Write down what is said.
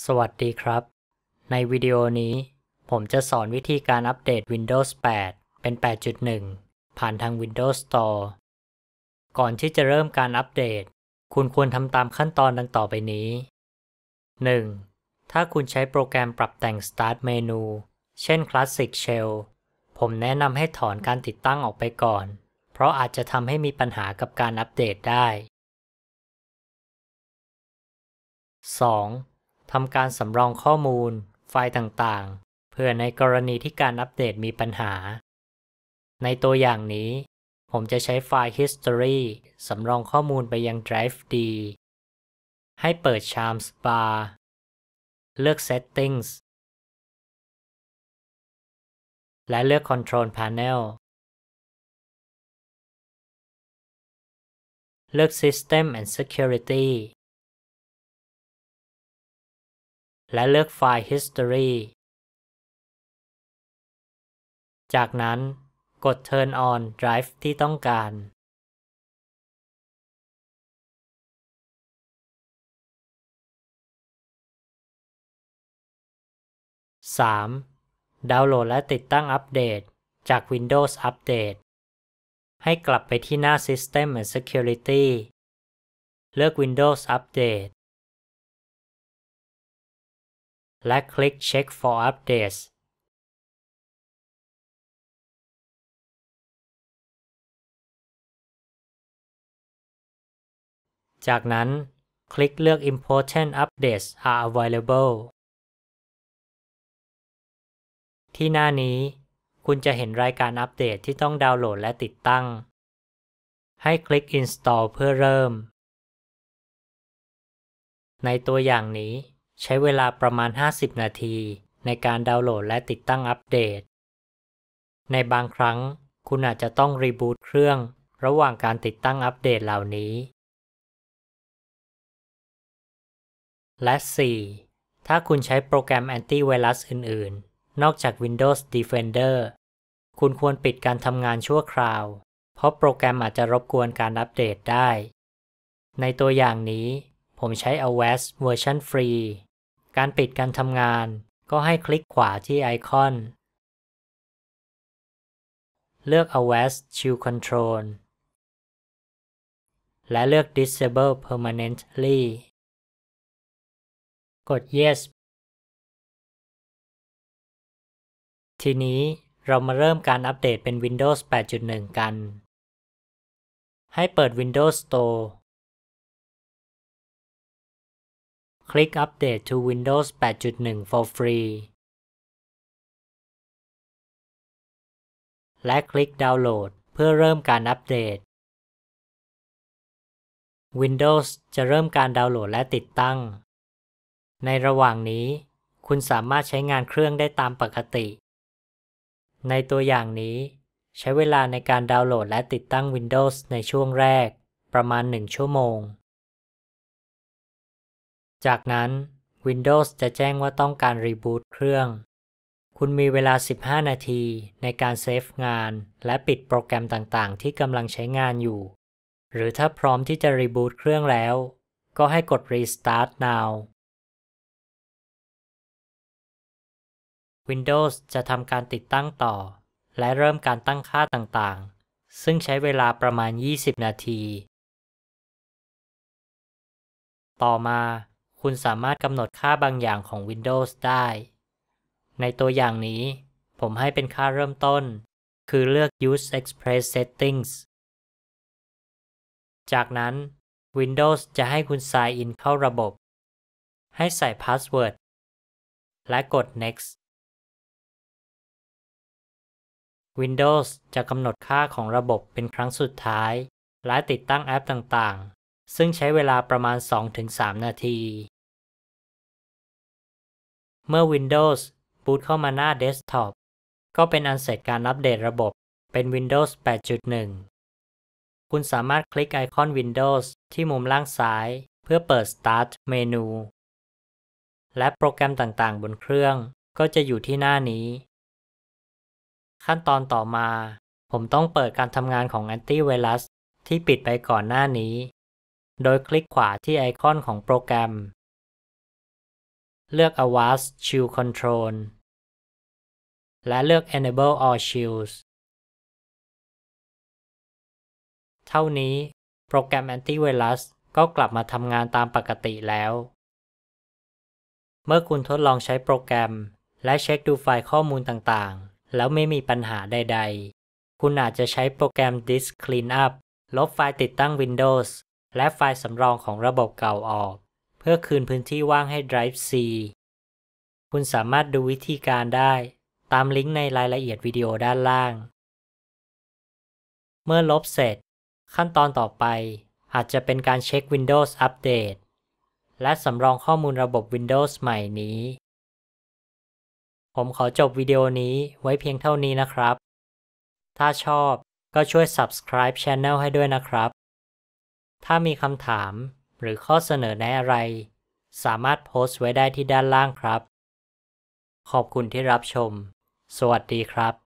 สวัสดีครับ ในวิดีโอนี้ผมจะสอนวิธีการอัปเดต Windows 8 เป็น 8.1 ผ่านทาง Windows Store ก่อนที่จะเริ่มการอัปเดต คุณควรทำตามขั้นตอนดังต่อไปนี้ 1. ถ้าคุณใช้โปรแกรมปรับแต่ง Start Menu เช่น Classic Shell ผมแนะนำให้ถอนการติดตั้งออกไปก่อน เพราะอาจจะทำให้มีปัญหากับการอัปเดตได้ 2. ทำการสำรองข้อมูล ไฟล์ต่างๆ เพื่อในกรณีที่การอัปเดตมีปัญหา ในตัวอย่างนี้ ผมจะใช้ไฟล์ history สำรองข้อมูลไปยัง drive D ให้เปิด Charms Bar เลือก Settings และเลือก Control Panel เลือก System and Security และเลือกไฟล์ History จากนั้นกด Turn on Drive ที่ต้องการ 3. ดาวน์โหลดและติดตั้งอัปเดตจาก Windows Update ให้กลับไปที่หน้า System and Security เลือก Windows Update และคลิก Check for Updates จากนั้นคลิกเลือก Important Updates are available ที่หน้านี้คุณจะเห็นรายการอัปเดตที่ต้องดาวน์โหลดและติดตั้ง ให้คลิก Install เพื่อเริ่ม ในตัวอย่างนี้ ใช้เวลาประมาณ 50 นาที ในการดาวน์โหลดและติดตั้งอัปเดต ในบางครั้งคุณอาจจะต้องรีบูตเครื่อง ระหว่างการติดตั้งอัปเดตเหล่านี้ และ 4. ถ้าคุณใช้โปรแกรมแอนตี้ไวรัสอื่น ๆ นอกจาก Windows Defender คุณควรปิดการทำงานชั่วคราว เพราะโปรแกรมอาจจะรบกวนการอัปเดตได้ ในตัวอย่างนี้ผมใช้ Avast เวอร์ชันฟรี การปิดการทำงาน ก็ให้คลิกขวาที่ไอคอน เลือก Avast Shield Control และเลือก Disable Permanently กด Yes ทีนี้เรามาเริ่มการอัปเดตเป็น Windows 8.1 กัน ให้เปิด Windows Store คลิก Update to Windows 8.1 for free และคลิกดาวน์โหลดเพื่อเริ่มการอัปเดต Windows จะเริ่มการดาวน์โหลดและติดตั้ง ในระหว่างนี้ คุณสามารถใช้งานเครื่องได้ตามปกติ ในตัวอย่างนี้ ใช้เวลาในการดาวน์โหลดและติดตั้ง Windows ในช่วงแรก ประมาณ 1 ชั่วโมง จากนั้น Windows จะแจ้งว่าต้องการรีบูตเครื่อง คุณมีเวลา 15 นาทีในการเซฟงานและปิดโปรแกรมต่างๆ ที่กำลังใช้งานอยู่ หรือถ้าพร้อมที่จะรีบูตเครื่องแล้ว ก็ให้กด Restart now Windows จะทำการติดตั้งต่อ และเริ่มการตั้งค่าต่างๆ ซึ่งใช้เวลาประมาณ 20 นาที ต่อมา คุณสามารถกำหนดค่าบางอย่างของ Windows ได้ ในตัวอย่างนี้ ผมให้เป็นค่าเริ่มต้น คือเลือก Use Express Settings จากนั้น Windows จะให้คุณ Sign in เข้าระบบ ให้ใส่ Password และกด Next Windows จะกำหนดค่าของระบบเป็นครั้งสุดท้าย และติดตั้งแอปต่างๆ ซึ่งใช้เวลาประมาณ 2-3 นาที เมื่อ Windows บูตเข้ามาหน้าเดสก์ท็อปก็เป็นอันเสร็จการอัปเดตระบบเป็น Windows 8.1 คุณสามารถคลิกไอคอน Windows ที่มุมล่างซ้าย เพื่อเปิด Start เมนู และโปรแกรมต่างๆ บนเครื่องก็จะอยู่ที่หน้านี้ ขั้นตอนต่อมา ผมต้องเปิดการทำงานของแอนตี้ไวรัสที่ปิดไปก่อนหน้านี้ โดยคลิกขวาที่ไอคอนของโปรแกรม เลือก Avast Shield Control และเลือก Enable All Shields เท่านี้โปรแกรมแอนตี้ไวรัสก็กลับมาทำงานตามปกติแล้ว เมื่อคุณทดลองใช้โปรแกรม และเช็คดูไฟล์ข้อมูลต่างๆ แล้วไม่มีปัญหาใด ๆ คุณอาจจะใช้โปรแกรม Disk Cleanup ลบไฟล์ติดตั้ง Windows และไฟล์สำรองของระบบเก่าออก เพื่อคืนพื้นที่ว่างให้ Drive C คุณสามารถดูวิธีการได้ตามลิงก์ในรายละเอียดวิดีโอด้านล่าง เมื่อลบเสร็จ ขั้นตอนต่อไปอาจจะเป็นการเช็ค Windows Update และสำรองข้อมูลระบบ Windows ใหม่นี้ ผมขอจบวิดีโอนี้ไว้เพียงเท่านี้นะครับ ถ้าชอบก็ช่วย Subscribe Channel ให้ด้วยนะครับ ถ้ามีคำถาม หรือข้อเสนอแนะอะไร สามารถโพสต์ไว้ได้ที่ด้านล่างครับ ขอบคุณที่รับชม สวัสดีครับ